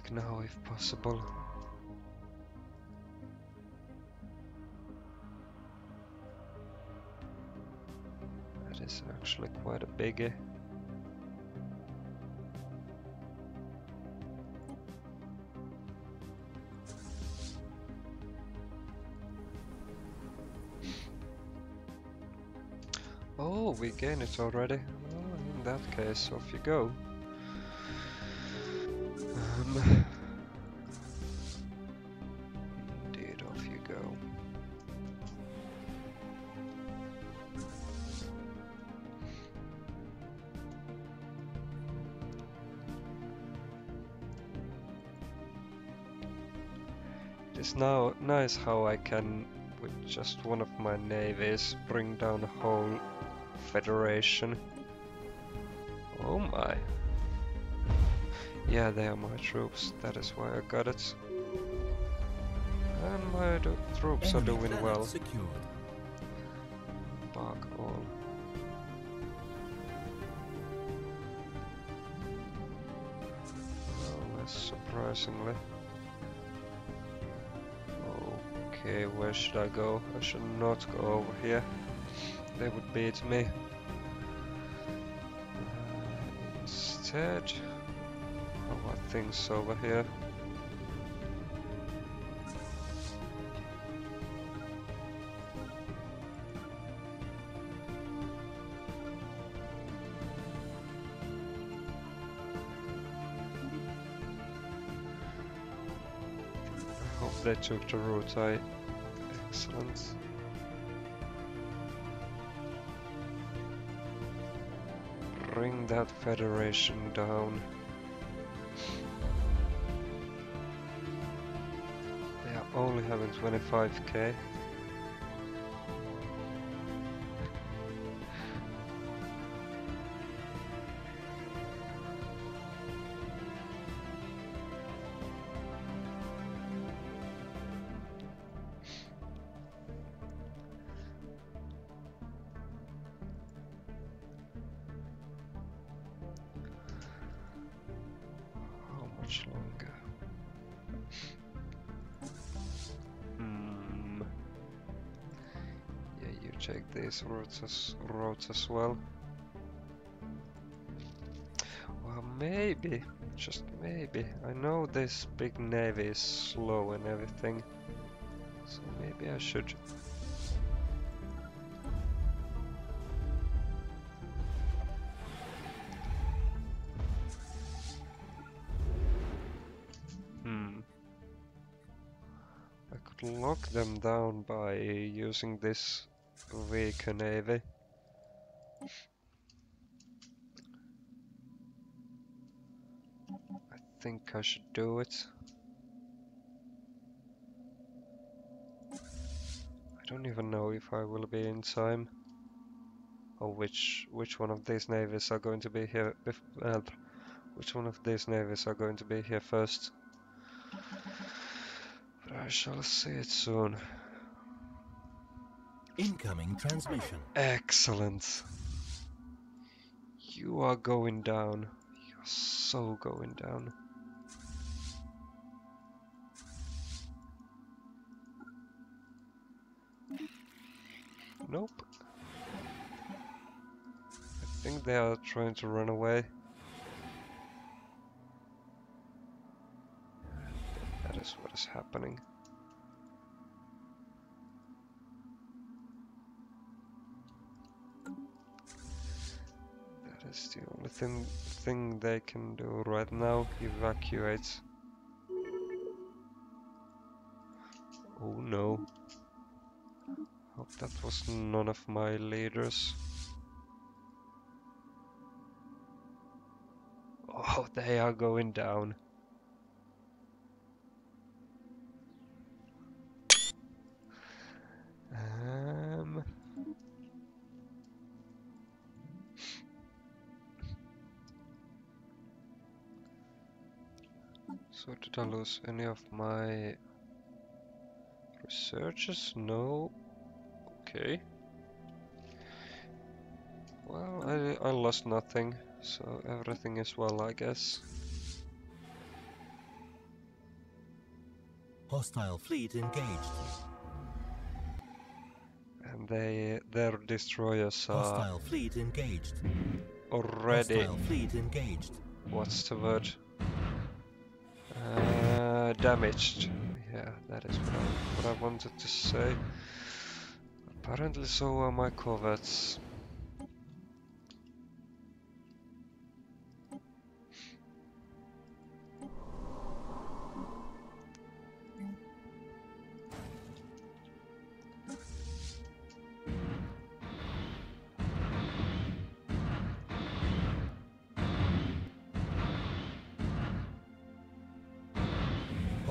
like now if possible. That is actually quite a biggie. Eh? Oh, we gain it already. Oh, in that case, off you go. Um, off you go. It is now nice how I can, with just one of my navies, bring down a whole federation. Oh my. Yeah, they are my troops. That is why I got it. And my troops are doing well. Secured. Fuck all. Well, less surprisingly. Okay, where should I go? I should not go over here. They would beat me. Uh, instead, are things over here? Hope they took the route I... Excellent. Bring that federation down. Only having 25k. Check these routes as, routes as well. Well, maybe, just maybe. I know this big navy is slow and everything, so maybe I should. Hmm. I could lock them down by using this weaker navy. I think I should do it. I don't even know if I will be in time. Or which which one of these navies are going to be here uh, which one of these navies are going to be here first. But I shall see it soon. Incoming transmission. Excellent. You are going down. You're so going down. Nope. I think they are trying to run away. That is what is happening. Thing thing they can do right now. Evacuate. Oh no. Hope that was none of my leaders. Oh, they are going down. Um. So did I lose any of my researches? No. Okay. Well, I, I lost nothing, so everything is well, I guess. Hostile fleet engaged. And they their destroyers are Hostile fleet engaged. already Hostile fleet engaged. what's the word? Uh, damaged. Yeah, that is what I, what I wanted to say. Apparently so are my corvettes.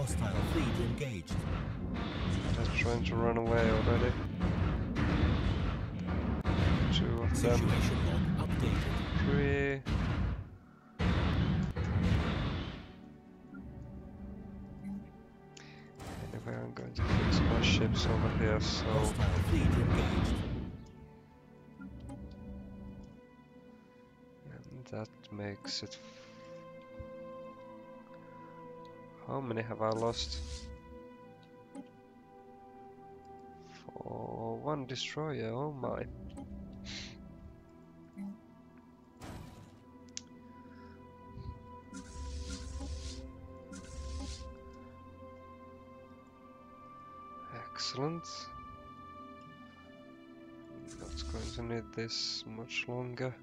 Hostile fleet engaged. They're trying to run away already. Two of them. Log updated. Three. Anyway, I'm going to fix my ships over here, so Hostile fleet engaged. and that makes it. Oh, How many have I lost? For one destroyer, oh my. Excellent. Not going to need this much longer.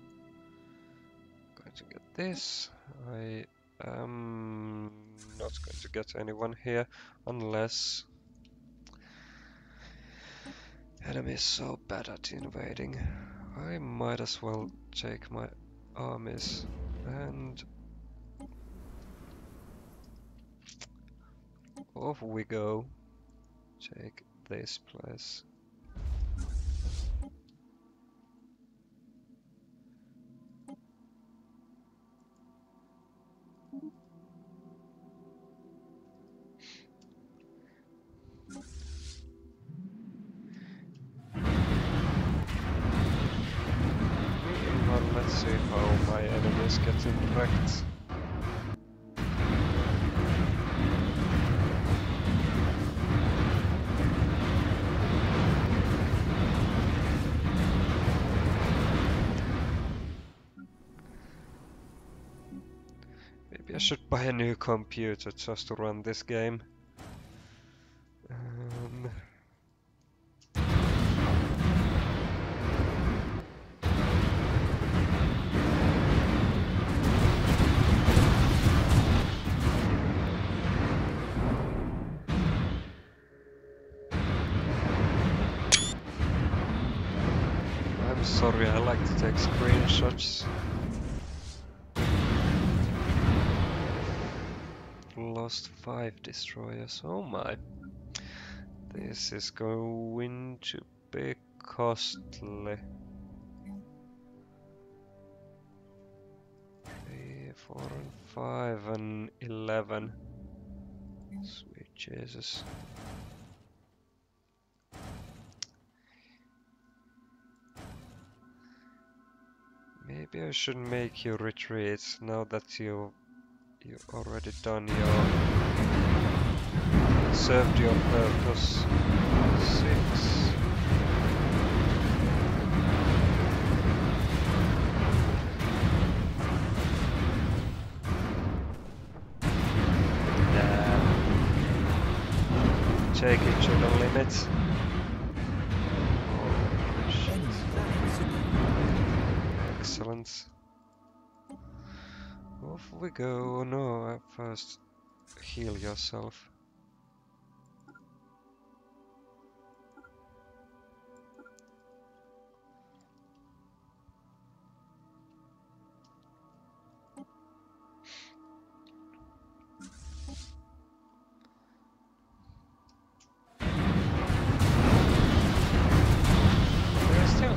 Going to get this. I am not going to get anyone here unless enemy is so bad at invading. I might as well take my armies and off we go. Take this place. I should buy a new computer just to run this game. Um, I'm sorry, I like to take screenshots. Lost five destroyers, oh my. This is going to be costly. Four, and five, and eleven. Sweet Jesus. Maybe I should make you retreat now that you you already done your served your purpose. Six. Take it to the limit. We go. No, uh, first heal yourself. We're still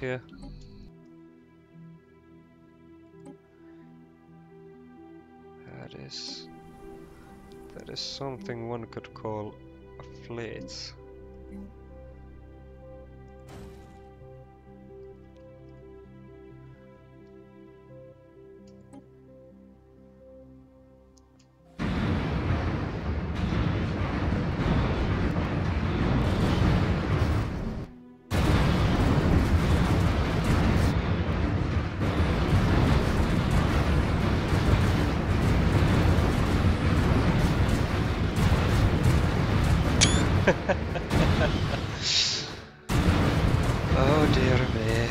here. That is... That is something one could call a fleet. Oh dear me.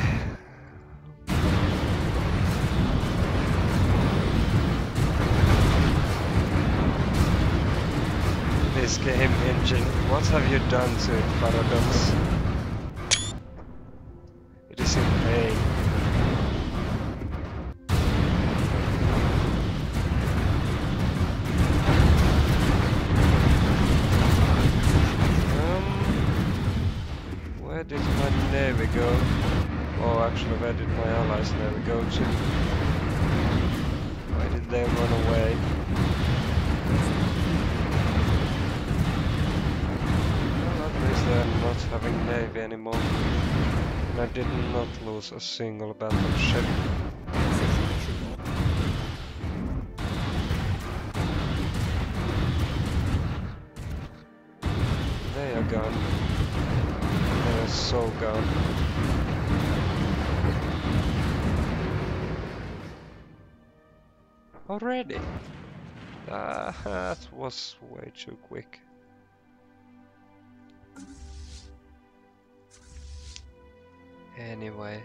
This game engine, what have you done to having navy anymore. And I did not lose a single battleship. They are gone. They are so gone. Already? Ah, that was way too quick. Anyway.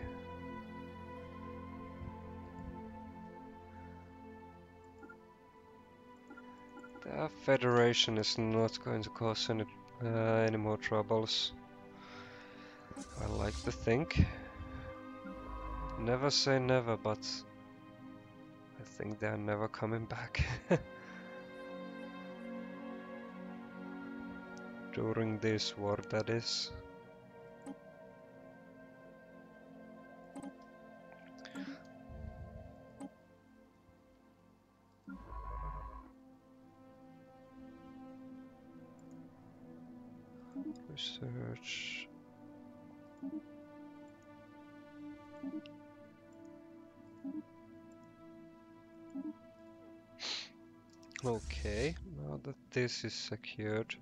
The Federation is not going to cause any uh, any more troubles. I like to think. Never say never, but I think they're never coming back. During this war, that is. Okay, now that this is secured,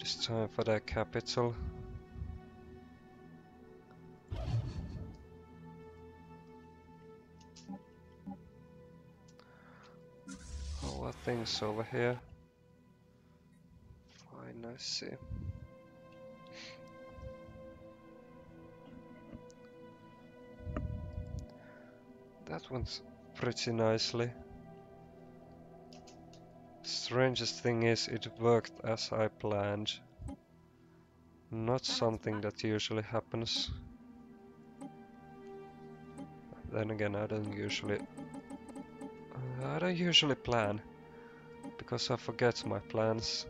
it's time for the capital. How are things over here? Fine, I see. That one's pretty nicely. Strangest thing is it worked as I planned. Not something that usually happens. Then again, I don't usually... uh, I don't usually plan. Because I forget my plans.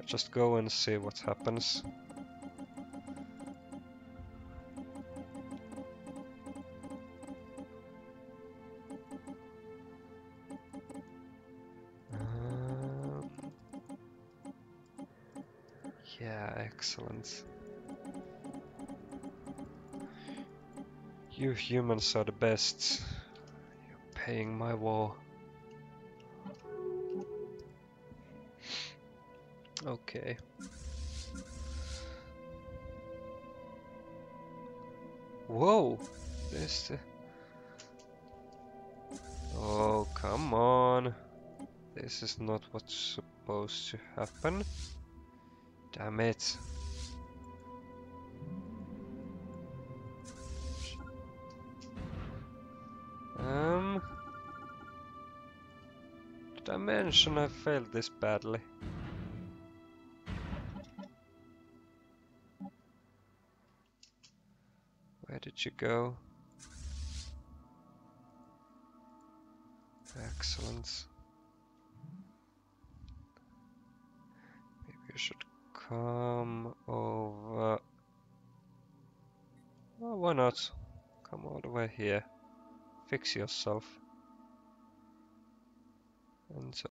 I just go and see what happens. Yeah, excellent. You humans are the best. You're paying my war. Okay. Whoa! This. Uh... Oh, come on. This is not what's supposed to happen. Damn it. Um. Did I mention I failed this badly? Where did you go? Excellent. Come over. Oh, why not? Come all the way here. Fix yourself. And so